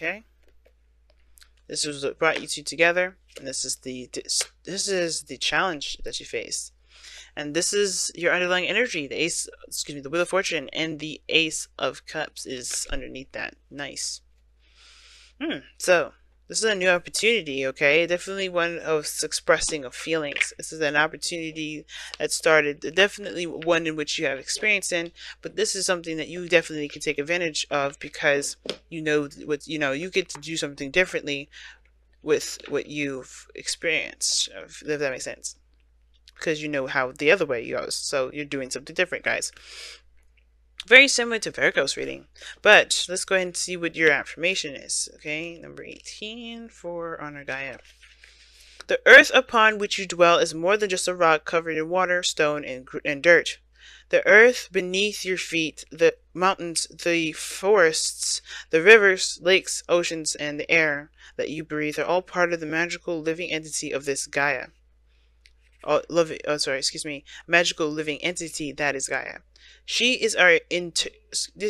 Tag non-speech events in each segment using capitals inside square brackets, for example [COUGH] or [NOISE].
Okay. This is what brought you two together, and this is the this, is the challenge that you face, and this is your underlying energy. The ace, excuse me, the wheel of fortune, and the ace of cups is underneath that. Nice. Hmm. So this is a new opportunity, okay? Definitely one of expressing of feelings. This is an opportunity that started, definitely one in which you have experience in, but this is something that you definitely can take advantage of because you know what, you know, you get to do something differently with what you've experienced, uh, if that makes sense. Because you know how the other way goes, so you're doing something different, guys. Very similar to Virgo's reading. But let's go ahead and see what your affirmation is. Okay, number 18 for Honor Gaia. The earth upon which you dwell is more than just a rock covered in water, stone, and, and dirt. The earth beneath your feet, the mountains, the forests, the rivers, lakes, oceans, and the air that you breathe are all part of the magical living entity of this Gaia. Oh, love, oh, sorry, excuse me, magical living entity that is Gaia. She is our inter-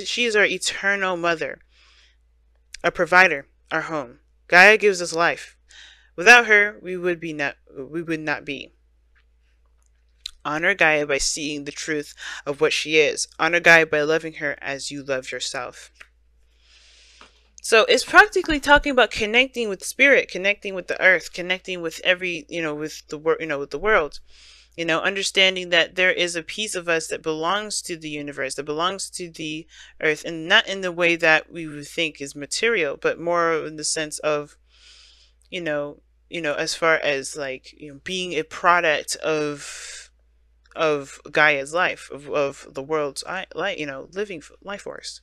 she is our eternal mother, our provider, our home. Gaia gives us life. Without her, we would be not we would not be. Honor Gaia by seeing the truth of what she is. Honor Gaia by loving her as you love yourself. So it's practically talking about connecting with spirit, connecting with the earth, connecting with every, you know, with the world, you know, with the world. You know understanding that there is a piece of us that belongs to the universe that belongs to the earth and not in the way that we would think is material but more in the sense of you know you know as far as like you know being a product of of Gaia's life of, of the world's light you know living life force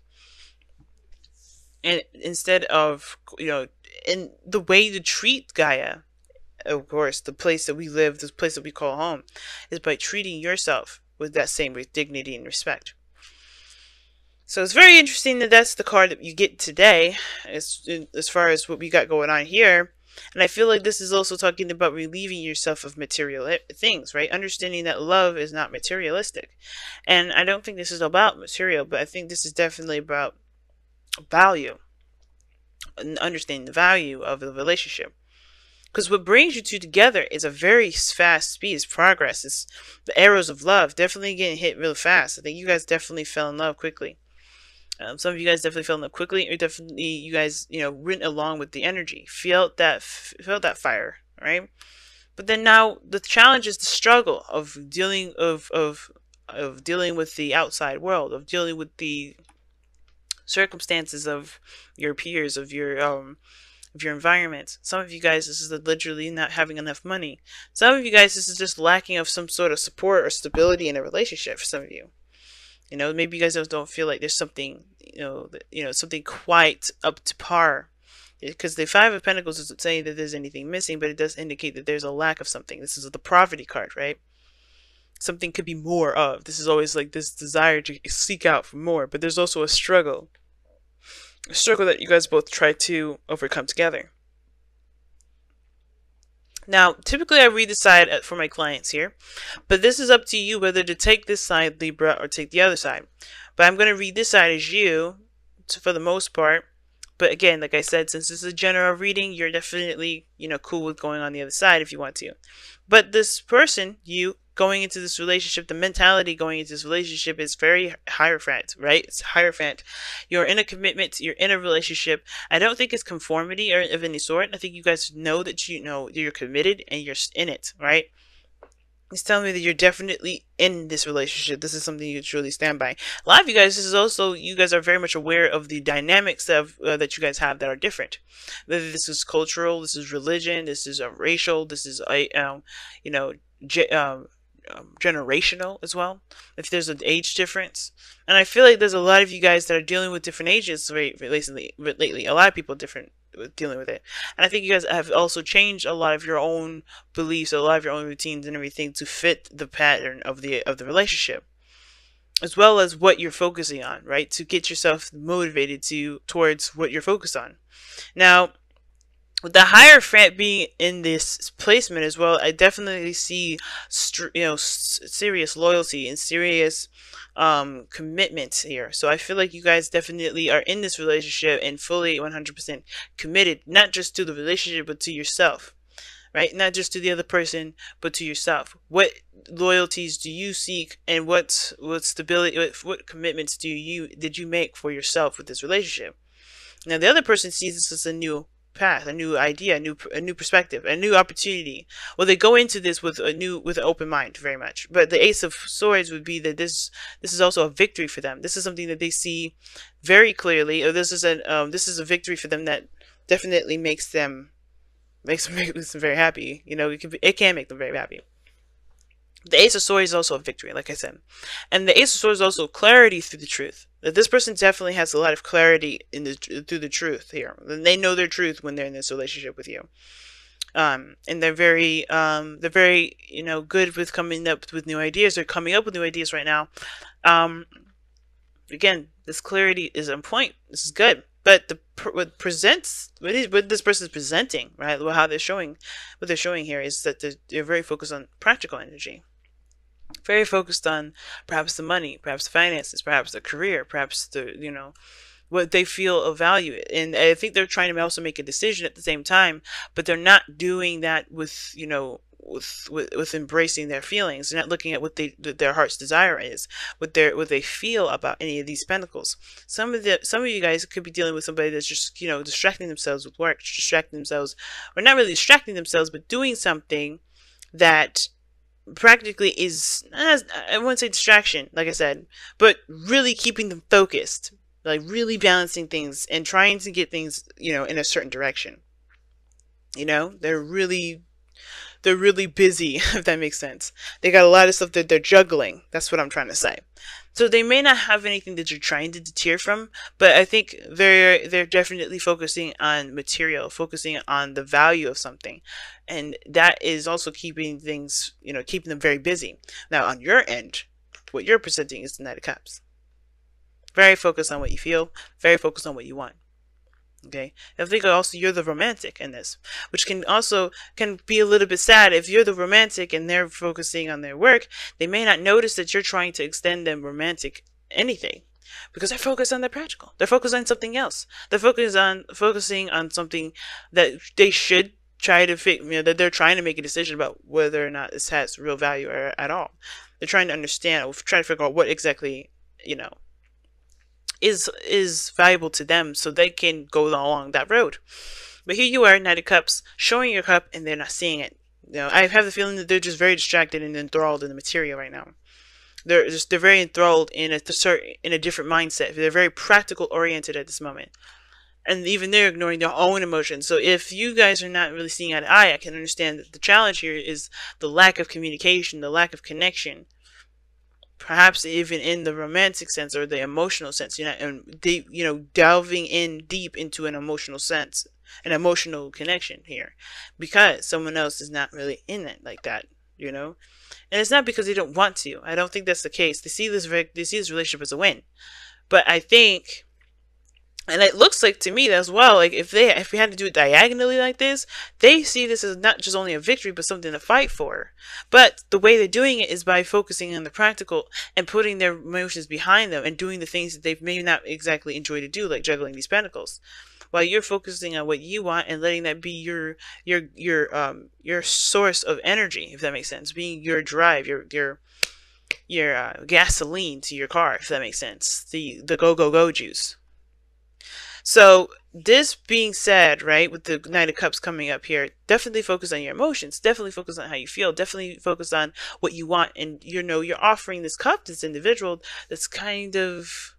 and instead of you know in the way to treat Gaia of course, the place that we live, the place that we call home, is by treating yourself with that same dignity and respect. So it's very interesting that that's the card that you get today, as as far as what we got going on here. And I feel like this is also talking about relieving yourself of material eh, things, right? Understanding that love is not materialistic. And I don't think this is about material, but I think this is definitely about value. And understanding the value of the relationship. Because what brings you two together is a very fast speed. It's progress. It's the arrows of love. Definitely getting hit real fast. I think you guys definitely fell in love quickly. Um, some of you guys definitely fell in love quickly, or definitely you guys, you know, went along with the energy, felt that, felt that fire, right? But then now the challenge is the struggle of dealing of of of dealing with the outside world, of dealing with the circumstances of your peers, of your um, of your environment. Some of you guys, this is literally not having enough money. Some of you guys, this is just lacking of some sort of support or stability in a relationship. For some of you, you know, maybe you guys don't feel like there's something, you know, you know, something quite up to par. Because the Five of Pentacles isn't saying that there's anything missing, but it does indicate that there's a lack of something. This is the poverty card, right? Something could be more of. This is always like this desire to seek out for more, but there's also a struggle A struggle that you guys both try to overcome together. Now, typically I read the side uh, for my clients here, but this is up to you whether to take this side, Libra, or take the other side. But I'm going to read this side as you, for the most part. But again, like I said, since this is a general reading, you're definitely, you know, cool with going on the other side if you want to. But this person, you, going into this relationship, the mentality going into this relationship is very hierophant, right? It's hierophant. You're in a commitment, you're in a relationship. I don't think it's conformity or of any sort. I think you guys know that you know you're committed and you're in it, right? It's telling me that you're definitely in this relationship. This is something you truly stand by. A lot of you guys, this is also you guys are very much aware of the dynamics of uh, that you guys have that are different. Whether this is cultural, this is religion, this is racial, this is uh, um, you know, um, um, generational as well. If there's an age difference, and I feel like there's a lot of you guys that are dealing with different ages recently. Lately, a lot of people different with dealing with it, and I think you guys have also changed a lot of your own beliefs, a lot of your own routines and everything to fit the pattern of the of the relationship as well as what you're focusing on, right? To get yourself motivated to towards what you're focused on. Now, with the Hierophant being in this placement as well, I definitely see, you know, serious loyalty and serious um, commitment here. So I feel like you guys definitely are in this relationship and fully 100% committed, not just to the relationship, but to yourself, right? Not just to the other person, but to yourself. What loyalties do you seek, and what what stability, what, what commitments do you did you make for yourself with this relationship? Now the other person sees this as a new path, a new idea, a new a new perspective, a new opportunity. Well, they go into this with a new with an open mind, very much. But the Ace of Swords would be that this this is also a victory for them. This is something that they see very clearly, or this is a um, this is a victory for them that definitely makes them makes them, [LAUGHS] makes them very happy. You know, it can it can make them very happy. The Ace of Swords is also a victory, like I said. And the Ace of Swords is also clarity through the truth. That this person definitely has a lot of clarity in the through the truth here. They know their truth when they're in this relationship with you. Um, and they're very um, they're very you know good with coming up with new ideas. They're coming up with new ideas right now. Um, again, this clarity is on point. This is good. But the what presents what is what this person is presenting, right? Well, How they're showing what they're showing here is that they're, they're very focused on practical energy very focused on perhaps the money, perhaps the finances, perhaps the career, perhaps the, you know, what they feel of value. And I think they're trying to also make a decision at the same time, but they're not doing that with, you know, with, with, with embracing their feelings. They're not looking at what they their heart's desire is, what their what they feel about any of these pentacles. Some of the some of you guys could be dealing with somebody that's just you know distracting themselves with work, distracting themselves, or not really distracting themselves, but doing something that practically is I wouldn't say distraction, like I said, but really keeping them focused, like really balancing things and trying to get things, you know, in a certain direction. You know, they're really they're really busy, [LAUGHS] if that makes sense. They got a lot of stuff that they're juggling. That's what I'm trying to say. So they may not have anything that you're trying to deter from, but I think they're they're definitely focusing on material, focusing on the value of something. And that is also keeping things, you know, keeping them very busy. Now on your end, what you're presenting is the Knight of Cups. Very focused on what you feel, very focused on what you want. Okay, I think also you're the romantic in this, which can also can be a little bit sad if you're the romantic and they're focusing on their work. They may not notice that you're trying to extend them romantic anything because they're focused on the practical. They're focused on something else. They're focused on focusing on something that they should try to fit. You know, that they're trying to make a decision about whether or not this has real value or, at all. They're trying to understand or try to figure out what exactly you know is is valuable to them so they can go along that road. But here you are, Knight of Cups, showing your cup and they're not seeing it. You know, I have the feeling that they're just very distracted and enthralled in the material right now. They're just they're very enthralled in a certain in a different mindset. They're very practical oriented at this moment. And even they're ignoring their own emotions. So if you guys are not really seeing eye to eye, I can understand that the challenge here is the lack of communication, the lack of connection perhaps even in the romantic sense or the emotional sense, you know, and deep, you know, delving in deep into an emotional sense, an emotional connection here, because someone else is not really in it like that, you know, and it's not because they don't want to. I don't think that's the case. They see this, they see this relationship as a win, but I think and it looks like to me as well, like if they if we had to do it diagonally like this, they see this as not just only a victory but something to fight for. But the way they're doing it is by focusing on the practical and putting their emotions behind them and doing the things that they may not exactly enjoy to do, like juggling these pentacles. While you're focusing on what you want and letting that be your your your um your source of energy, if that makes sense, being your drive, your your your uh, gasoline to your car, if that makes sense, the the go go go juice. So this being said, right, with the Knight of Cups coming up here, definitely focus on your emotions. Definitely focus on how you feel. Definitely focus on what you want. And you know, you're offering this cup, this individual that's kind of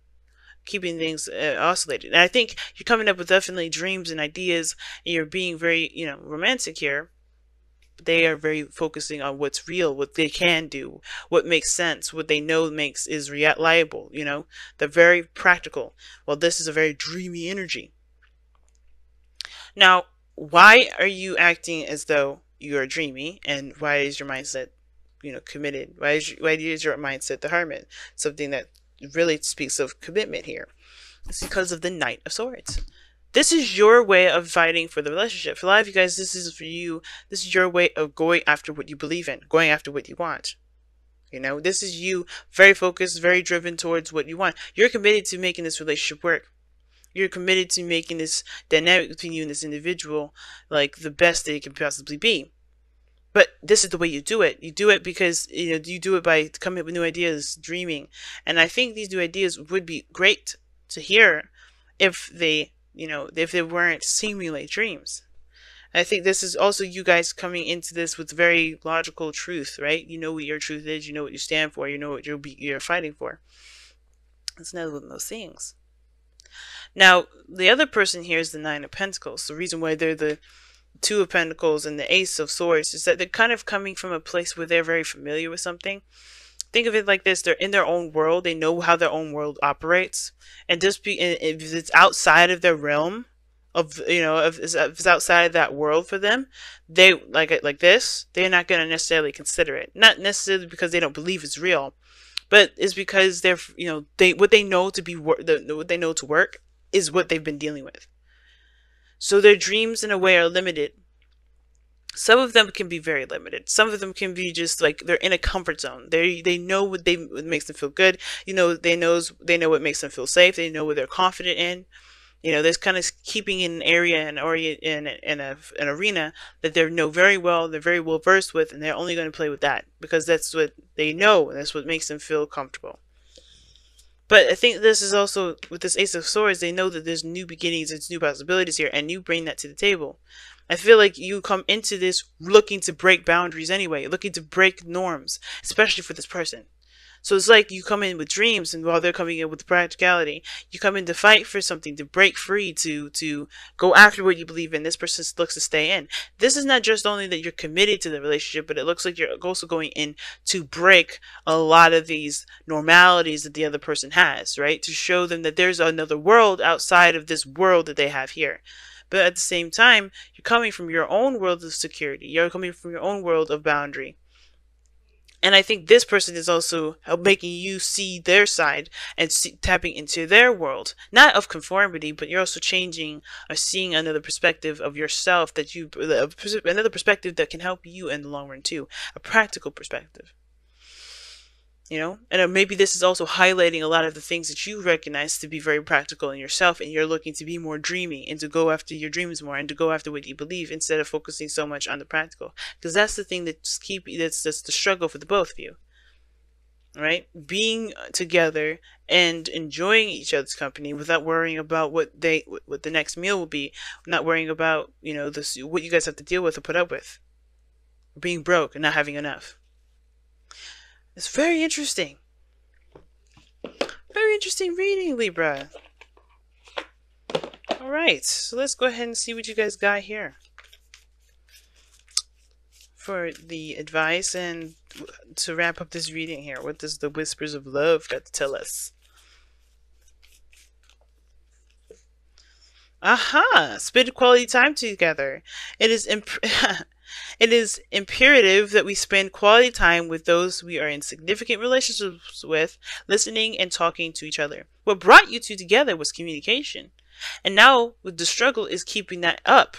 keeping things uh, oscillated. And I think you're coming up with definitely dreams and ideas, and you're being very, you know, romantic here they are very focusing on what's real, what they can do, what makes sense, what they know makes is reliable, you know. They're very practical. Well, this is a very dreamy energy. Now, why are you acting as though you are dreamy and why is your mindset, you know, committed? Why is why is your mindset the hermit? Something that really speaks of commitment here. It's because of the Knight of Swords. This is your way of fighting for the relationship. For a lot of you guys, this is for you. This is your way of going after what you believe in, going after what you want. You know, this is you very focused, very driven towards what you want. You're committed to making this relationship work. You're committed to making this dynamic between you and this individual like the best that it can possibly be. But this is the way you do it. You do it because you know you do it by coming up with new ideas, dreaming. And I think these new ideas would be great to hear if they you know, if they weren't seemingly dreams. I think this is also you guys coming into this with very logical truth, right? You know what your truth is, you know what you stand for, you know what you're, you're fighting for. It's another one of those things. Now, the other person here is the Nine of Pentacles. The reason why they're the Two of Pentacles and the Ace of Swords is that they're kind of coming from a place where they're very familiar with something think of it like this they're in their own world they know how their own world operates and just be if it's outside of their realm of you know if it's outside of that world for them they like it like this they're not going to necessarily consider it. Not necessarily because they don't believe it's real but it's because they're you know they what they know to be work, what they know to work is what they've been dealing with. So their dreams in a way are limited some of them can be very limited. Some of them can be just like they're in a comfort zone. They they know what they what makes them feel good. You know, they knows they know what makes them feel safe. They know what they're confident in. You know, there's kind of keeping in an area and or in in a an arena that they know very well. They're very well versed with, and they're only going to play with that because that's what they know. And that's what makes them feel comfortable. But I think this is also with this Ace of Swords. They know that there's new beginnings, there's new possibilities here, and you bring that to the table. I feel like you come into this looking to break boundaries anyway, looking to break norms, especially for this person. So it's like you come in with dreams, and while they're coming in with practicality, you come in to fight for something, to break free, to to go after what you believe in. This person looks to stay in. This is not just only that you're committed to the relationship, but it looks like you're also going in to break a lot of these normalities that the other person has, right? To show them that there's another world outside of this world that they have here. But at the same time, you're coming from your own world of security. You're coming from your own world of boundary. And I think this person is also making you see their side and see, tapping into their world, not of conformity, but you're also changing or seeing another perspective of yourself that you, another perspective that can help you in the long run too, a practical perspective you know? And uh, maybe this is also highlighting a lot of the things that you recognize to be very practical in yourself and you're looking to be more dreamy and to go after your dreams more and to go after what you believe instead of focusing so much on the practical. Because that's the thing that's keep that's that's the struggle for the both of you right? Being together and enjoying each other's company without worrying about what they what the next meal will be not worrying about you know this what you guys have to deal with or put up with. Being broke and not having enough it's very interesting. Very interesting reading, Libra. Alright, so let's go ahead and see what you guys got here. For the advice and to wrap up this reading here, what does the Whispers of Love got to tell us? Aha! Spend quality time together. It is imp [LAUGHS] It is imperative that we spend quality time with those we are in significant relationships with, listening and talking to each other. What brought you two together was communication. And now with the struggle is keeping that up.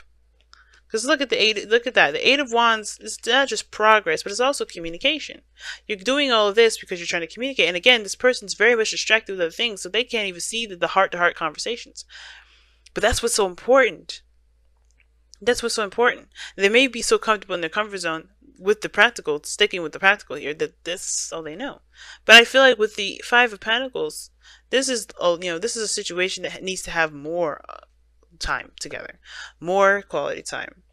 Because look at the eight look at that. The eight of wands is not just progress, but it's also communication. You're doing all of this because you're trying to communicate. And again, this person's very much distracted with other things, so they can't even see the heart to heart conversations. But that's what's so important. That's what's so important. They may be so comfortable in their comfort zone with the practical, sticking with the practical here, that this is all they know. But I feel like with the Five of Pentacles, this is, you know, this is a situation that needs to have more uh, time together, more quality time,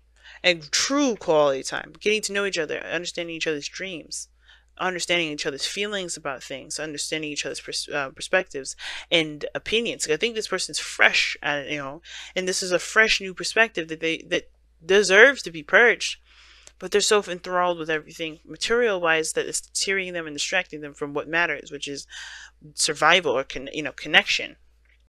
and true quality time, getting to know each other, understanding each other's dreams, understanding each other's feelings about things, understanding each other's pers- uh, perspectives and opinions. I think this person's fresh, at, you know, and this is a fresh new perspective that they that deserves to be purged. But they're so enthralled with everything material wise that it's tearing them and distracting them from what matters, which is survival or con- you know connection.